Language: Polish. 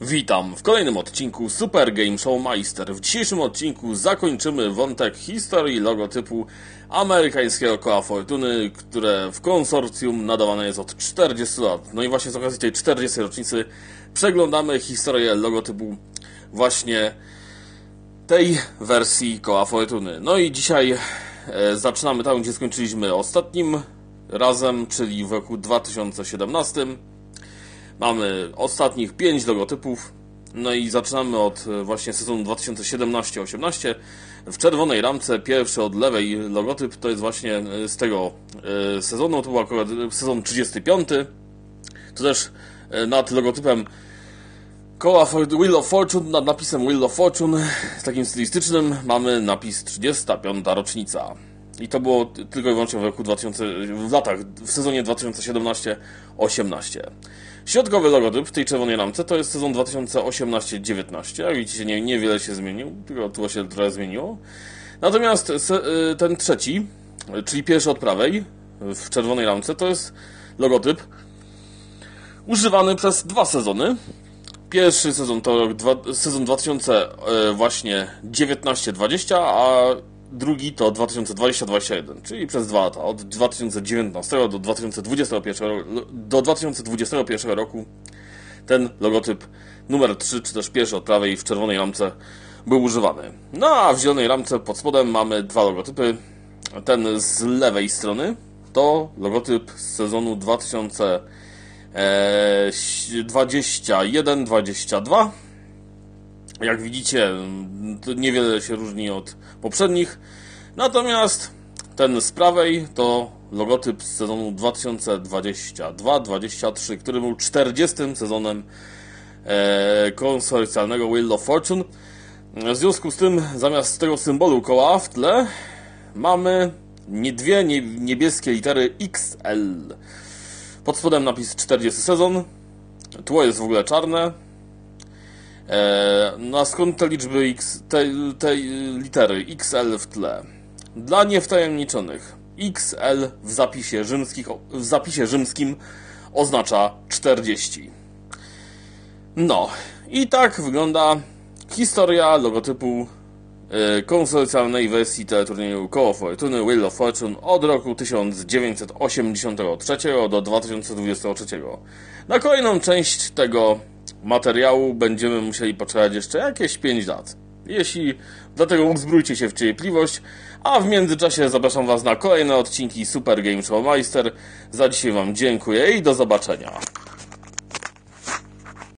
Witam w kolejnym odcinku Super Game Show Meister. W dzisiejszym odcinku zakończymy wątek historii logotypu amerykańskiego koła Fortuny, które w konsorcjum nadawane jest od 40 lat. No i właśnie z okazji tej 40 rocznicy przeglądamy historię logotypu właśnie tej wersji koła Fortuny. No i dzisiaj e, zaczynamy tam, gdzie skończyliśmy ostatnim razem, czyli w roku 2017. Mamy ostatnich 5 logotypów. No i zaczynamy od e, właśnie sezonu 2017-18. W czerwonej ramce pierwszy od lewej logotyp to jest właśnie e, z tego e, sezonu, to był akurat sezon 35. To też nad logotypem koła Wheel of Fortune, nad napisem Wheel of Fortune, takim stylistycznym, mamy napis 35. rocznica. I to było tylko i wyłącznie w roku 2000, w latach, w sezonie 2017-18. Środkowy logotyp w tej czerwonej ramce to jest sezon 2018-19. Jak widzicie, nie, niewiele się zmienił, tylko tło się trochę zmieniło. Natomiast y, ten trzeci, czyli pierwszy od prawej, w czerwonej ramce, to jest logotyp używany przez dwa sezony. Pierwszy sezon to dwa, sezon 2000 y, właśnie 19-20, a drugi to 2020-2021, czyli przez dwa lata, od 2019 do 2021, do 2021 roku ten logotyp numer 3, czy też pierwszy od prawej w czerwonej ramce był używany. No a w zielonej ramce pod spodem mamy dwa logotypy. Ten z lewej strony to logotyp z sezonu 2021-22 jak widzicie, niewiele się różni od poprzednich. Natomiast ten z prawej to logotyp z sezonu 2022-23, który był 40. sezonem e, konsorcjalnego Wheel of Fortune. W związku z tym, zamiast tego symbolu koła w tle, mamy nie dwie niebieskie litery XL. Pod spodem napis 40 sezon. Tło jest w ogóle czarne, no a skąd te liczby X, te, te litery XL w tle? Dla niewtajemniczonych XL w zapisie, rzymskich, w zapisie rzymskim oznacza 40. No i tak wygląda historia logotypu e, konsorcjalnej wersji teleturnieju Koło Fortuny Wheel of Fortune od roku 1983 do 2023. Na kolejną część tego materiału będziemy musieli poczekać jeszcze jakieś 5 lat. Jeśli dlatego uzbrójcie się w cierpliwość, a w międzyczasie zapraszam Was na kolejne odcinki Super Game Show Meister. Za dzisiaj Wam dziękuję i do zobaczenia.